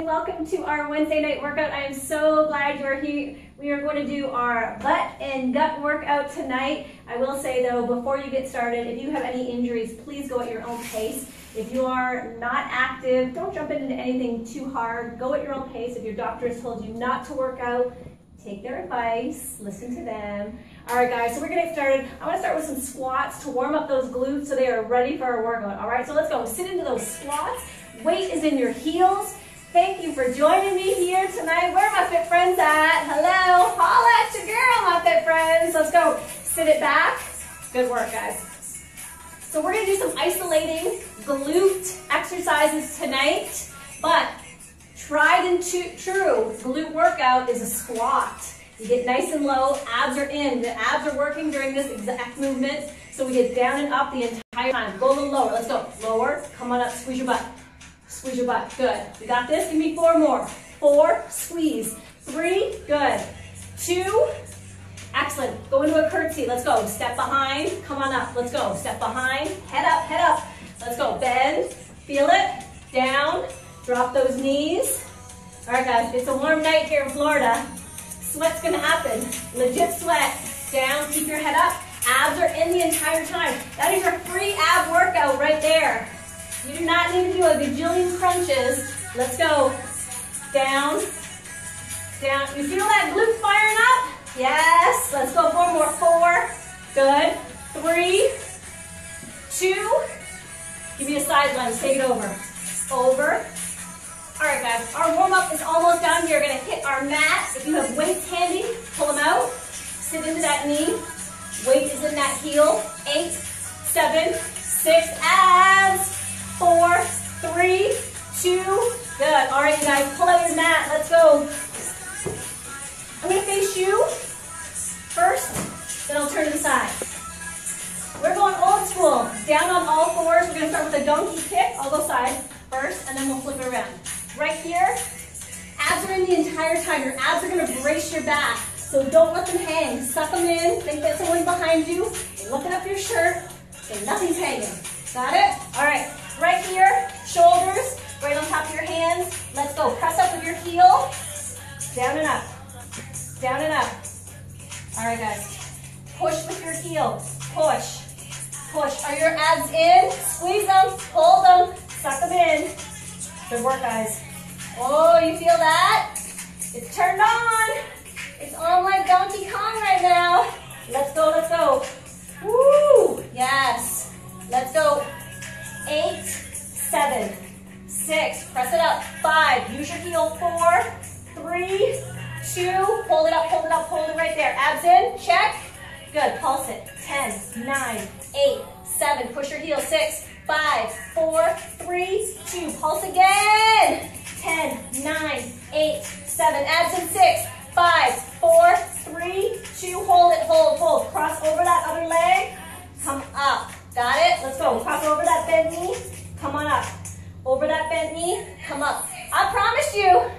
and welcome to our Wednesday night workout. I am so glad you're here. We are going to do our butt and gut workout tonight. I will say though, before you get started, if you have any injuries, please go at your own pace. If you are not active, don't jump into anything too hard. Go at your own pace. If your doctor has told you not to work out, take their advice, listen to them. All right, guys, so we're gonna get started. I wanna start with some squats to warm up those glutes so they are ready for our workout. All right, so let's go. Sit into those squats. Weight is in your heels. Thank you for joining me here tonight. Where are my fit friends at? Hello, holla at your girl, my fit friends. Let's go. Sit it back. Good work, guys. So we're gonna do some isolating glute exercises tonight, but tried and true glute workout is a squat. You get nice and low, abs are in. The abs are working during this exact movement, so we get down and up the entire time. Go a little lower, let's go. Lower, come on up, squeeze your butt. Squeeze your butt, good. We got this, give me four more. Four, squeeze. Three, good. Two, excellent. Go into a curtsy, let's go. Step behind, come on up, let's go. Step behind, head up, head up. Let's go, bend, feel it, down, drop those knees. All right, guys, it's a warm night here in Florida. Sweat's gonna happen, legit sweat. Down, keep your head up. Abs are in the entire time. That is your free ab workout right there. You do not need to do a gajillion crunches. Let's go. Down, down. You feel that glute firing up? Yes. Let's go. Four more. Four. Good. Three, two. Give me a side lunge. Take it over. Over. All right, guys. Our warm-up is almost done. We are going to hit our mat. If you have weights handy, pull them out. Sit into that knee. Weight is in that heel. Eight, seven, six, abs all. We're gonna start with a donkey kick. I'll go side first, and then we'll flip it around. Right here, abs are in the entire time. Your abs are gonna brace your back. So don't let them hang. Suck them in. Think that someone's behind you. looking up your shirt, So nothing's hanging. Got it? All right. Right here, shoulders, right on top of your hands. Let's go. Press up with your heel. Down and up. Down and up. All right, guys. Push with your heel. Push. Push. Are your abs in? Squeeze them. Pull them. Suck them in. Good work, guys. Oh, you feel that? It's turned on. It's on like Donkey Kong right now. Let's go, let's go. Woo! Yes. Let's go eight, seven, six, press it up, five, use your heel, four, three, two, hold it up, hold it up, hold it right there. Abs in, check. Good, pulse it. Ten, nine, eight, seven, push your heel, six, five, four, three, two, pulse again. Ten, nine, eight, seven, abs in, six, five, four, three, two, hold it, hold, hold. Cross over that other leg, come up. Got it? Let's go. Cross over that bent knee. Come on up. Over that bent knee. Come up. I promise you.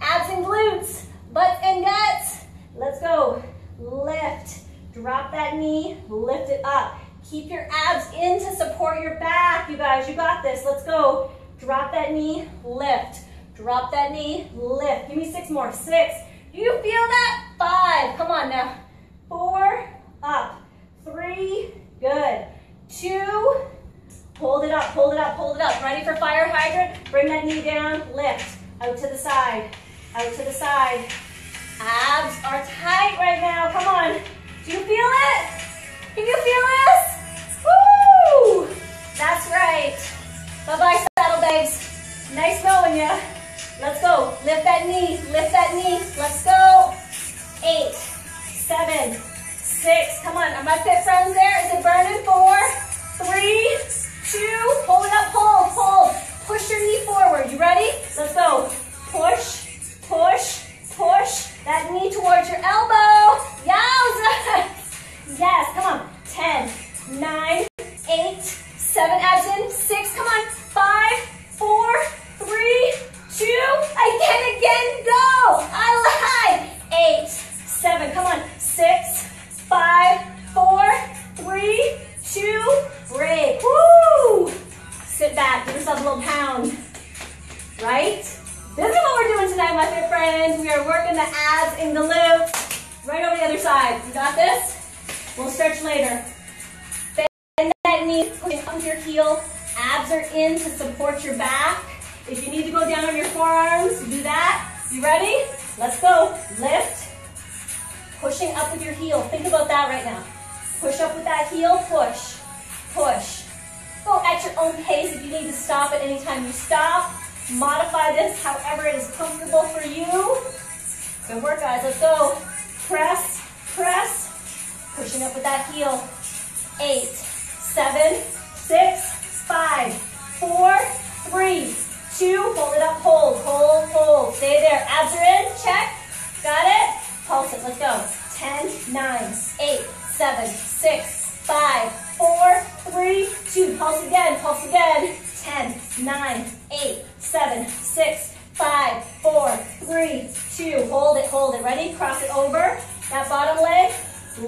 Abs and glutes. Butts and guts. Let's go. Lift. Drop that knee. Lift it up. Keep your abs in to support your back. You guys, you got this. Let's go. Drop that knee. Lift. Drop that knee. Lift. Give me six more. Six. Do you feel that? Five. Come on now. Four. Up. Three. Good two, hold it up, hold it up, hold it up. Ready for fire hydrant? Bring that knee down, lift, out to the side, out to the side. Abs are tight right now, come on. Do you feel it? Can you feel this? That's right. Bye-bye, saddlebags. Nice knowing ya. Let's go. Lift that knee, lift that knee. Let's go. Eight, seven, six. Come on, are my fit friends there? Is it burning? Four, three, two, hold it up, hold, hold. Push your knee forward. You ready? Let's go. Push, push, push. That knee towards your elbow. Yowza! Yes, come on. Ten, nine, eight, seven, abs in, six, come on. Are in to support your back. If you need to go down on your forearms, do that. You ready? Let's go. Lift. Pushing up with your heel. Think about that right now. Push up with that heel, push, push. Go at your own pace if you need to stop at any time you stop. Modify this however it is comfortable for you. Good work, guys. Let's go. Press, press. Pushing up with that heel. Eight, seven, six, five, four, three, two. Hold it up, hold, hold, hold. Stay there. Abs are in. Check. Got it? Pulse it. Let's go. Ten, nine, eight, seven, six, five, four, three, two. Pulse again. Pulse again. Ten, nine, eight, seven, six, five, four, three, two. Hold it, hold it. Ready? Cross it over. That bottom leg,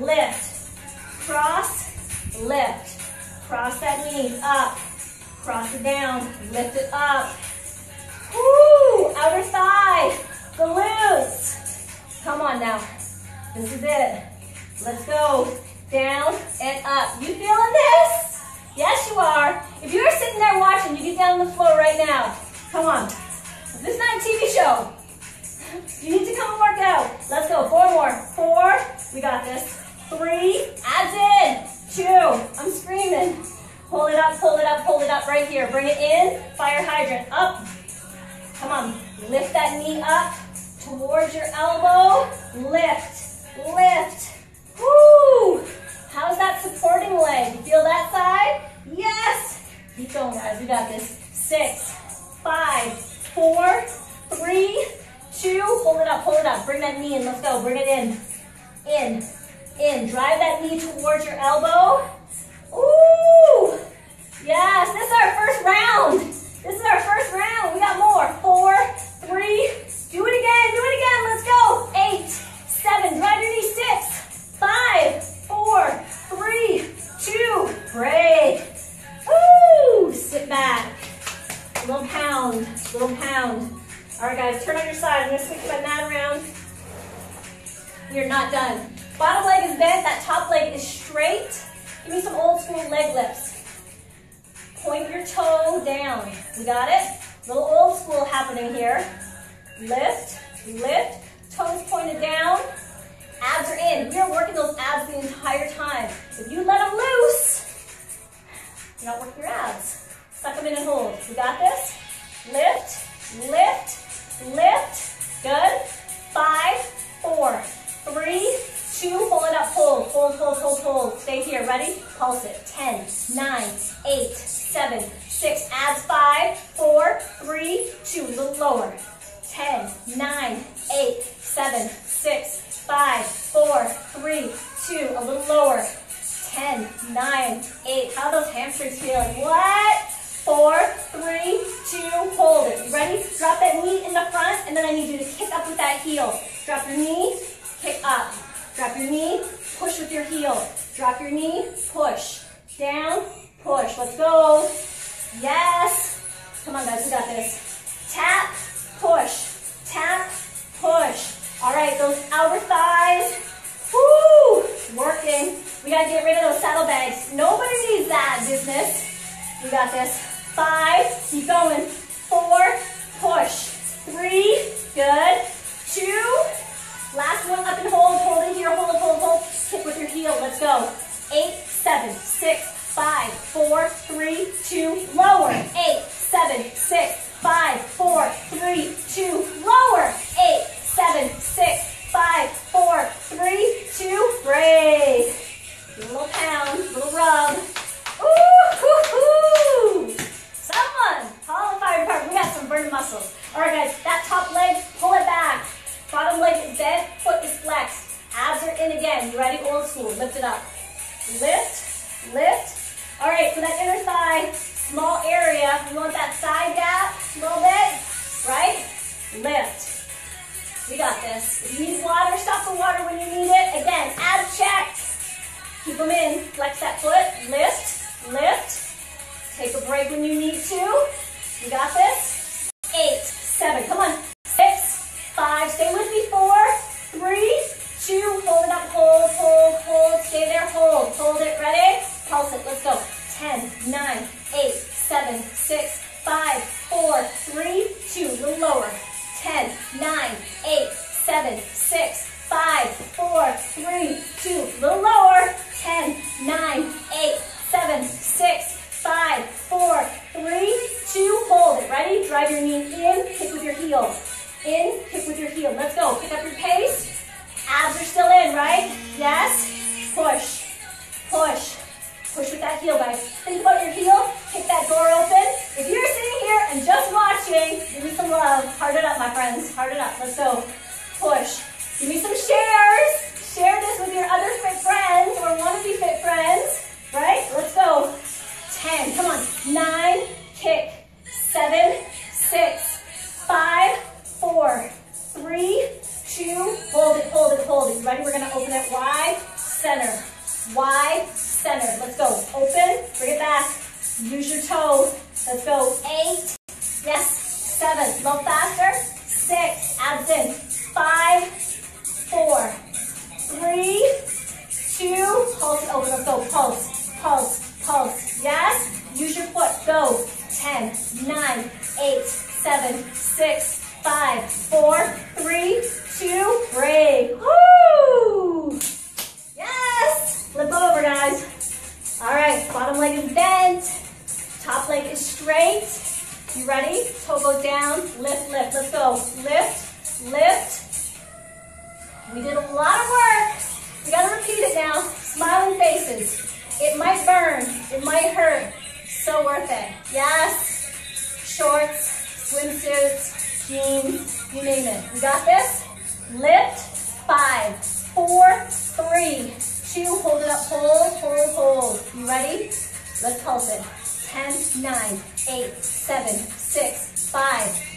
lift. Cross, lift. Cross that knee, up. Cross it down, lift it up. Woo! Outer thigh, glutes. Come on now. This is it. Let's go. Down and up. You feeling this? Yes, you are. If you're sitting there watching, you get down on the floor right now. Come on. This is not a TV show. You need to come and work out. Let's go. Four more. Four. We got this. Three. Abs in. Two. I'm screaming. Pull it up, pull it up, pull it up right here. Bring it in. Fire hydrant. Up. Come on. Lift that knee up towards your elbow. Lift. Lift. Woo! How's that supporting leg? You feel that side? Yes! Keep going, guys. We got this. Six, five, four, three, two. Hold it up, hold it up. Bring that knee in. Let's go. Bring it in. In, in. Drive that knee towards your elbow. Ooh! Yes, this is our first round. This is our first round. We got more. Four, three. Do it again. Do it again. Let's go. Eight, seven. Drive your knee. Six, five, four, three, two, break. Sit back. Little pound, little pound. All right, guys, turn on your side. I'm gonna switch my mat around. Are not done. Bottom leg is bent, that top leg is straight. Give me some old school leg lifts. Point your toe down. We got it? Little old school happening here. Lift, lift, toes pointed down. Abs are in. We are working those abs the entire time. If you let them loose, you're not working your abs. Suck them in and hold. We got this? Lift, lift, lift. Good. Five, four, three, two. Hold it up. Hold, hold, hold, hold, hold. Stay here. Ready? Pulse it. Ten, nine, eight, seven, six. Abs. Five, four, three, two. A little lower. Ten, nine, eight, seven, six, five, four, three, two. A little lower. Ten, nine, eight. How those hamstrings feeling? What? Four, three, two, hold it. Ready? Drop that knee in the front, and then I need you to kick up with that heel. Drop your knee, kick up. Drop your knee, push with your heel. Drop your knee, push. Down, push. Let's go. Yes. Come on, guys, we got this. Tap, push. Tap, push. All right, those outer thighs. Woo! Working. We gotta get rid of those saddlebags. Nobody needs that business. We got this. Five, keep going. Four, push. Three, good. Two, last one up and hold. Hold in here, hold, hold, hold. Kick with your heel. Let's go. Eight, seven, six, five, four, three, two, lower. Eight, seven, six, five, four, three, two, lower. Eight, seven, six, five, four, three, two, break. Little pound, little rub. little low.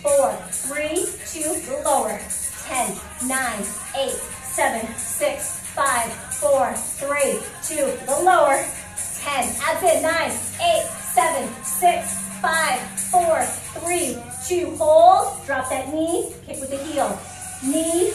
four, three, two, lower. Ten, nine, eight, seven, six, five, four, three, two, the lower. Ten, that's it, nine, eight, seven, six, five, four, three, two, hold. Drop that knee, kick with the heel. Knee,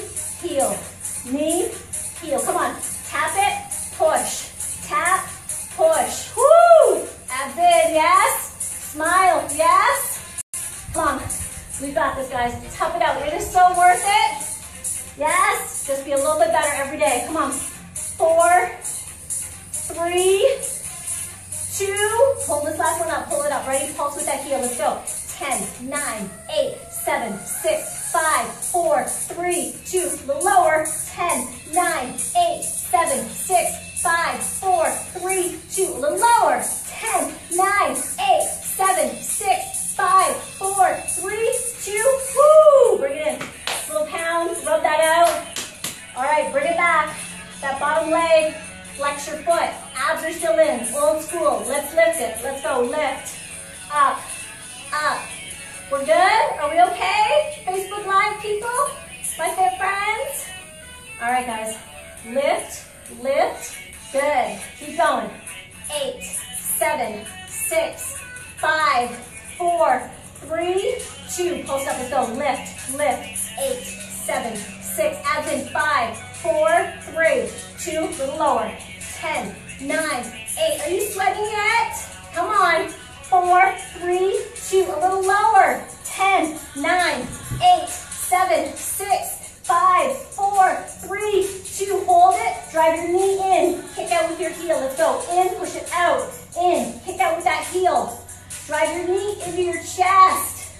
out, in, push it out, in. Kick out with that heel. Drive your knee into your chest.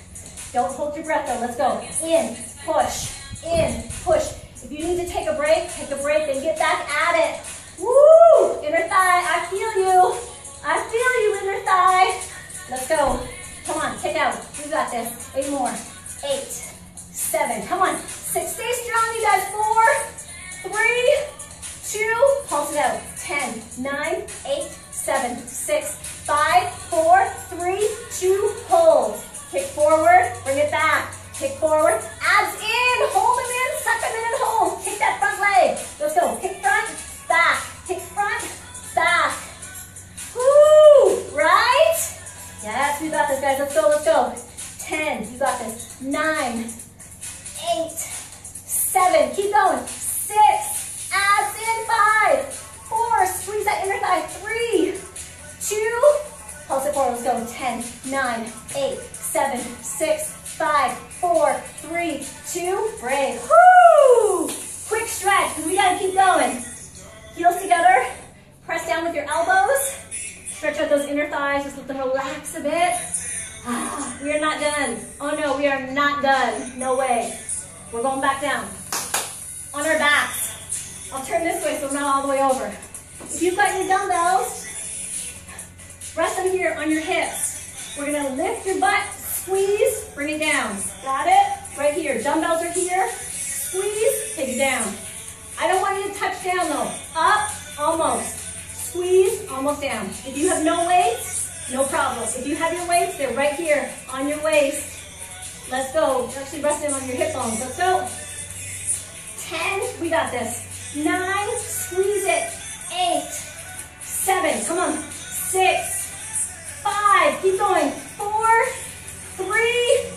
Don't hold your breath though, let's go. In, push, in, push. If you need to take a break, take a break and get back at it. Woo! Inner thigh, I feel you. I feel you, inner thigh. Let's go. Come on, take out. You got this. Eight more. Eight, seven, come on. Six, stay strong, you guys. Four, three, two, pulse it out, 10, 9, 8, 7, 6, 5, 4, 3, 2, hold. Kick forward, bring it back. Kick forward, abs in, hold them in, suck them in and hold. Kick that front leg. Let's go, kick front, back, kick front, back. Woo, right? Yes, we got this, guys. Let's go, let's go. 10, you got this. 9, 8, 7, keep going. 6, 10, 9, 8, go. 10, we got this. Nine, squeeze it. Eight, seven, come on. Six, five, keep going. Four, three,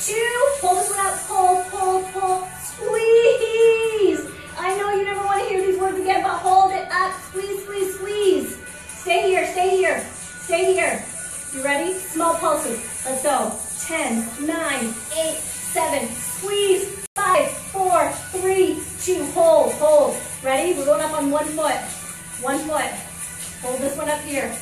two, pull this one out. Pull, pull, pull, squeeze. I know you never want to hear these words again, but hold it up. Squeeze, squeeze, squeeze. Stay here, stay here, stay here. You ready? Small pulses. Let's go. 10, 9, 8, 7, squeeze, 5, 4, 3, 2, hold, hold. Ready? We're going up on one foot. One foot. Hold this one up here.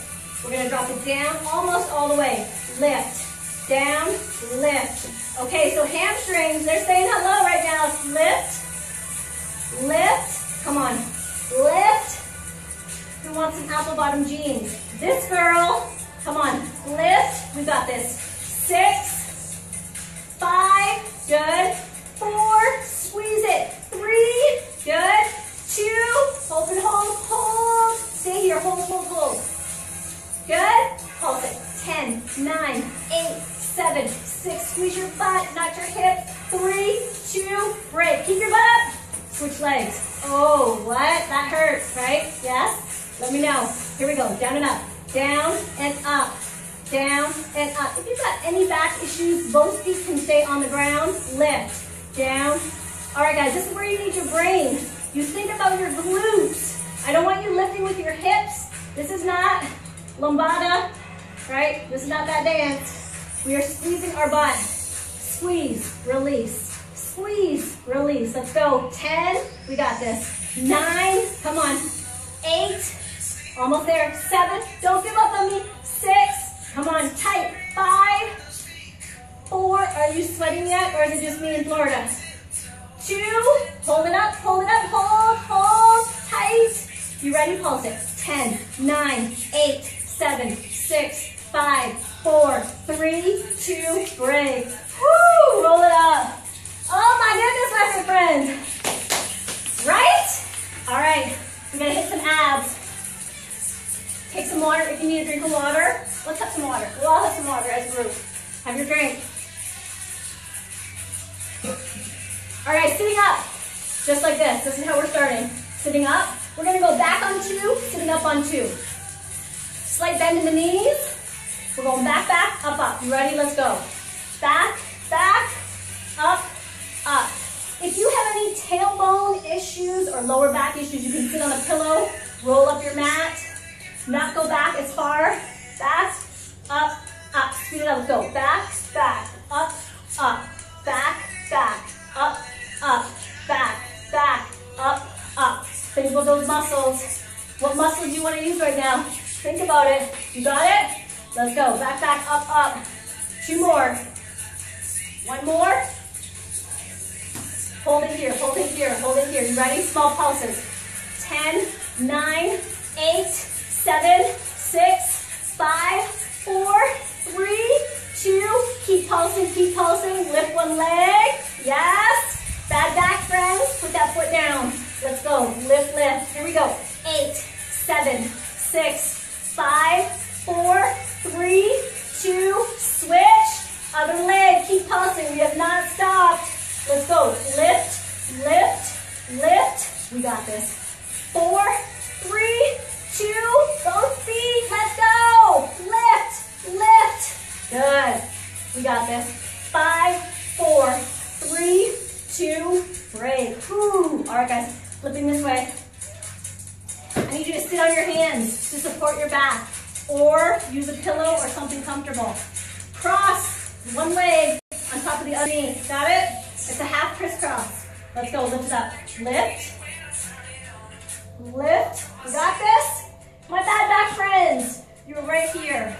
We're going to drop it down almost all the way. Lift, down, lift. Okay, so hamstrings, they're saying hello right now. Lift, lift, come on, lift. Who wants some apple bottom jeans? This girl, come on, lift. We got this. Six, sweating yet or is it just me in Florida? Two, hold it up, hold it up, hold, hold, tight. You ready? Pulse it. 10, 9, 8, 7, 6, 5, 4, 3, 2, break. Woo, roll it up. Oh my goodness, my friend. Right? All right, we're gonna hit some abs. Take some water if you need a drink of water. Let's have some water. We'll all have some water as a group. Have your drink. All right, sitting up, just like this. This is how we're starting. Sitting up. We're gonna go back on two, sitting up on two. Slight bend in the knees. We're going back, back, up, up. You ready? Let's go. Back, back, up, up. If you have any tailbone issues or lower back issues, you can sit on a pillow, roll up your mat, not go back as far. What muscles you want to use right now? Think about it. You got it? Let's go. Back, back, up, up. Two more. One more. Hold it here, hold it here, hold it here. You ready? Small pulses. 10, 9, 8, 7, 6, 5, 4, 3, 2. Keep pulsing, keep pulsing. Lift one leg. Yes. Bad back, friends. Put that foot down. Let's go. Lift, lift. Here we go. Eight, seven, six, five, four, three, two, switch. Other leg. Keep pulsing. We have not stopped. Let's go. Lift, lift, lift. We got this. Four, three, two, both feet. Let's go. Lift, lift. Good. We got this. Five, four, three, two, break. Whew. All right, guys. Flipping this way. Sit on your hands to support your back. or use a pillow or something comfortable. Cross one leg on top of the other knee. Got it? It's a half crisscross. Let's go, lift it up. Lift. Lift. You got this? My bad back friends, you're right here.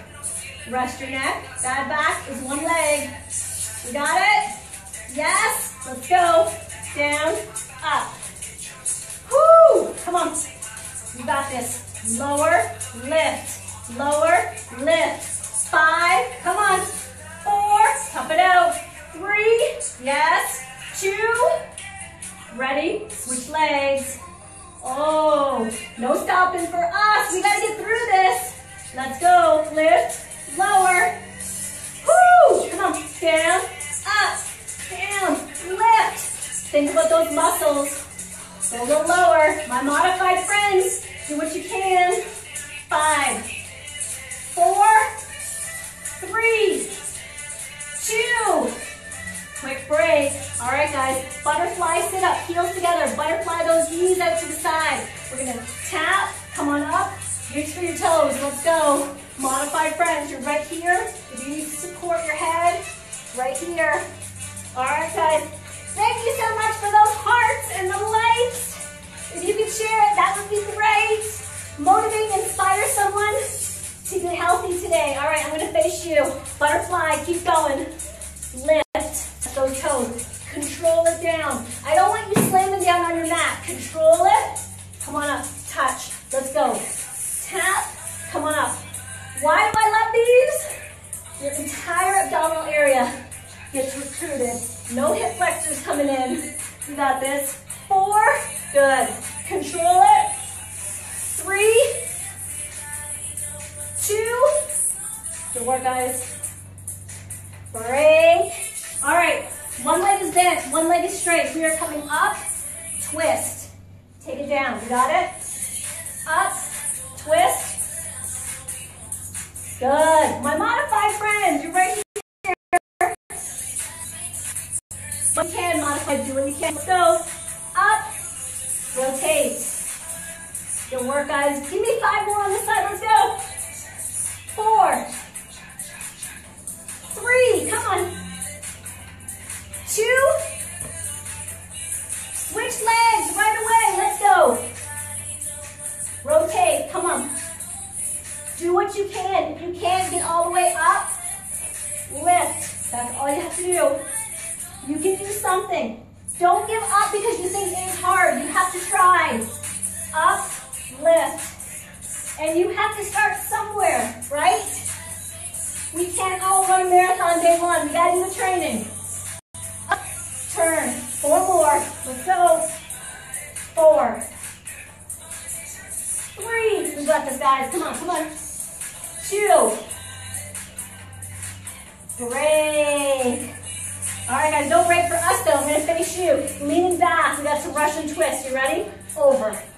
Rest your neck. Bad back is one leg. You got it? Yes? Let's go. Down, up. Whoo! Come on. You got this. Lower, lift. Lower, lift. Five. Come on. Four. Tough it out. Three. Yes. Two. Ready? Switch legs. Oh, no stopping for us. We gotta get through this. Let's go. Lift, lower. Woo! Come on. Down, up, down, lift. Think about those muscles. Go a little lower. My modified friends, do what you can. Five, four, three, two, quick break. All right, guys, butterfly sit up, heels together, butterfly those knees out to the side. We're gonna tap, come on up, reach for your toes, let's go. Modified friends, you're right here. If you need to support your head, right here. All right, guys, thank you so much for those hearts and the lights. If you could share it, that would be great. Motivate, inspire someone to get healthy today. All right, I'm gonna face you. Butterfly, keep going. Lift those toes. Control it down. I don't want you slamming down on your mat. Control it. Come on up, touch. Let's go. Tap, come on up. Why do I love these? Your entire abdominal area gets recruited. No hip flexors coming in. You got this. Four, good. Control it. Three, two, good work, guys. Break. All right, one leg is bent, one leg is straight. We are coming up, twist. Take it down, you got it? Up, twist. Good. My modified friends, you're right here. You can modify, do what you can. Let's go. Up, rotate. Good work, guys. Give me five more on this side. Let's go.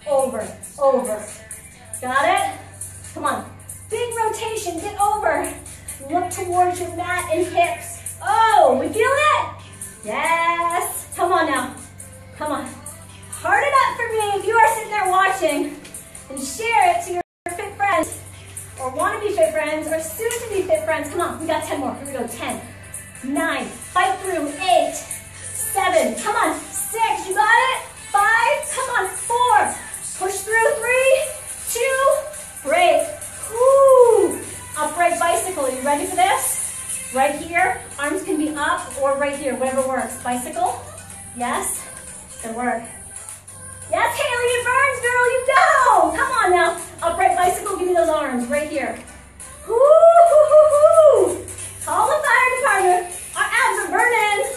Over, over. Got it? Come on. Big rotation. Get over. Look towards your mat and hips. Oh, we feel it? Yes. Come on now. Come on. Heart it up for me if you are sitting there watching. And share it to your fit friends or want to be fit friends or soon to be fit friends. Come on. We got 10 more. Here we go. 10 nine, fight through, eight, seven, come on, six, you got it, five, come on, four, push through, three, two, break, whoo, upright bicycle, Are you ready for this? Right here, arms can be up or right here, whatever works, bicycle, yes, good work. Yes, Haley, it burns, girl, you go, come on now, upright bicycle, give me those arms, right here, hoo. Call the fire department. Our abs are burning.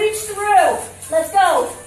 Reach through. Let's go.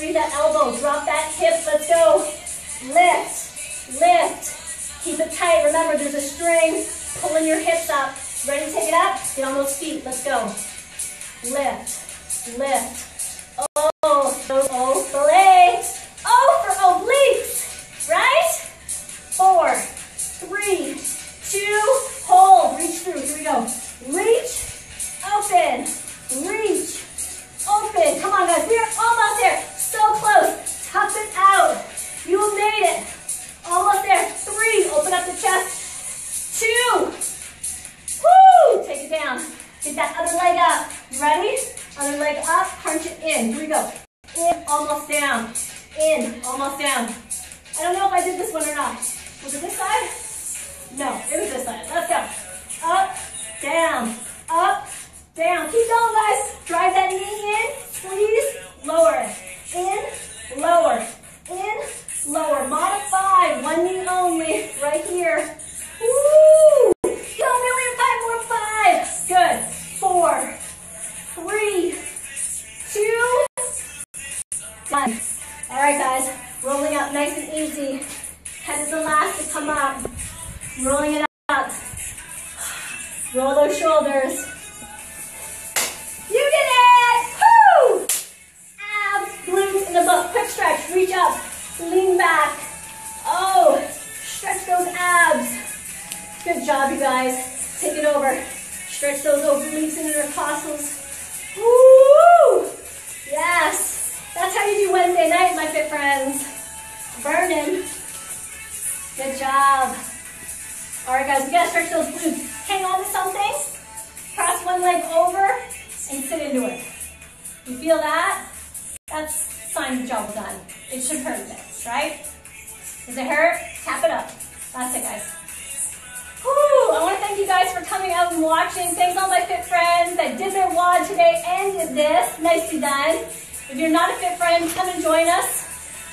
Underneath that elbow. Drop that hip. Let's go. Lift. Lift. Keep it tight. Remember, there's a string pulling your hips up. Ready to take it up? Get on those feet. Let's go. Lift. Lift. In. Here we go. In, almost down. In, almost down. I don't know if I did this one or not. Was it this side? No, it was this side. Let's go. Up, down, up, down. Keep going, guys. Drive that knee in. Squeeze, lower. In, lower. In, lower. Modify. One knee only. Right here. Woo! Right, guys. Rolling up nice and easy. Head is the last to come up. Rolling it up. Roll those shoulders. You did it! Woo! Abs, glutes in the butt. Quick stretch. Reach up. Lean back. Oh, stretch those abs. Good job, you guys. Take it over. Stretch those obliques and intercostals. Woo! Wednesday night, my fit friends. Burning. Good job. All right, guys, we gotta stretch those glutes. Hang on to something. Cross one leg over and sit into it. You feel that? That's sign the job done. It should hurt a bit, right? Does it hurt? Tap it up. That's it, guys. Whew, I want to thank you guys for coming out and watching. Thanks all my fit friends that did their WOD today and did this. Nicely done. If you're not a fit friend, come and join us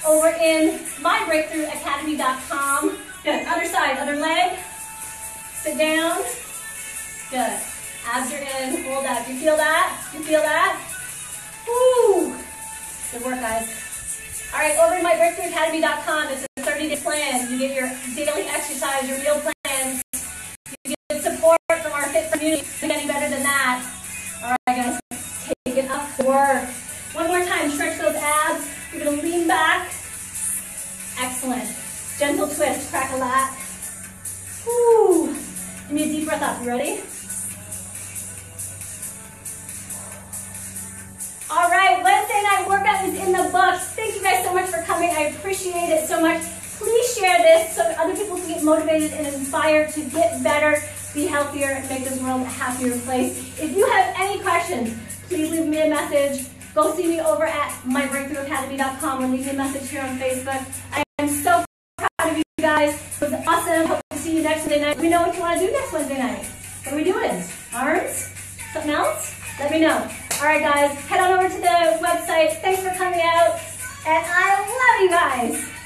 over in mybreakthroughacademy.com. Good. Other side, other leg. Sit down. Good. Abs are in. Hold that. You feel that? You feel that? Woo! Good work, guys. All right, over to mybreakthroughacademy.com. It's a 30-day plan. You get your daily exercise, your meal plans. You get support from our fit community. Lat. Woo. Give me a deep breath up. You ready? All right, Wednesday night workout is in the books. Thank you guys so much for coming. I appreciate it so much. Please share this so other people can get motivated and inspired to get better, be healthier, and make this world a happier place. If you have any questions, please leave me a message. Go see me over at mybreakthroughacademy.com or leave me a message here on Facebook. I you next Wednesday night. Let me know what you want to do next Wednesday night. What are we doing? Arms? Something else? Let me know. All right, guys, head on over to the website. Thanks for coming out. And I love you guys.